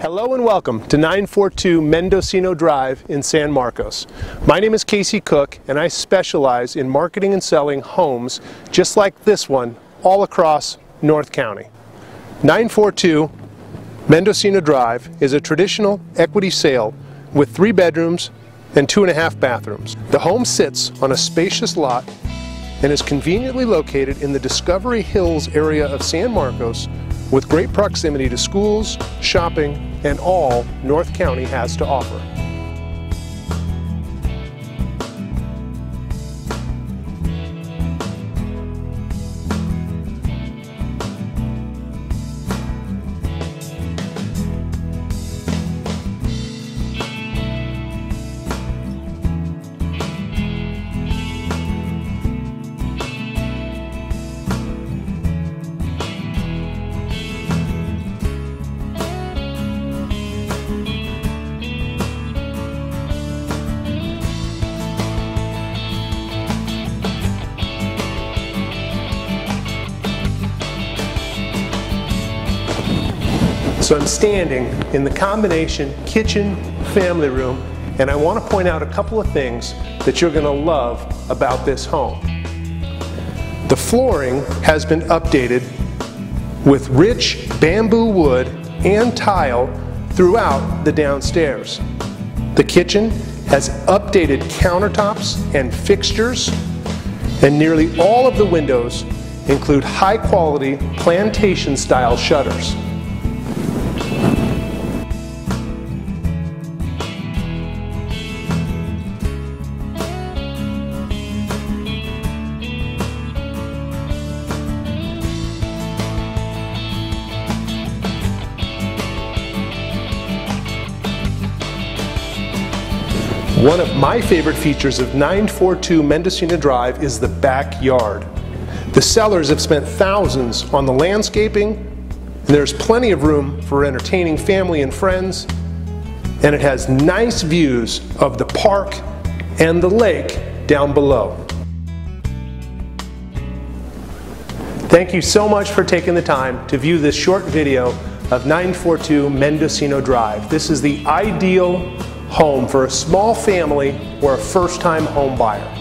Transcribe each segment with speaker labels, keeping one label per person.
Speaker 1: Hello and welcome to 942 Mendocino Drive in San Marcos. My name is Casey Cooke and I specialize in marketing and selling homes just like this one all across North County. 942 Mendocino Drive is a traditional equity sale with three bedrooms and two and a half bathrooms. The home sits on a spacious lot and is conveniently located in the Discovery Hills area of San Marcos with great proximity to schools, shopping, and all North County has to offer. So I'm standing in the combination kitchen family room and I want to point out a couple of things that you're going to love about this home. The flooring has been updated with rich bamboo wood and tile throughout the downstairs. The kitchen has updated countertops and fixtures and nearly all of the windows include high quality plantation style shutters. One of my favorite features of 942 Mendocino Drive is the backyard. The sellers have spent thousands on the landscaping, and there's plenty of room for entertaining family and friends, and it has nice views of the park and the lake down below. Thank you so much for taking the time to view this short video of 942 Mendocino Drive. This is the ideal home for a small family or a first-time home buyer.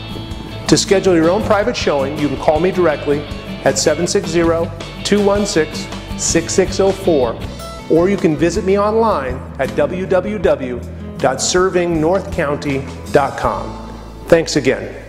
Speaker 1: To schedule your own private showing, you can call me directly at 760-216-6604 or you can visit me online at www.servingnorthcounty.com. Thanks again.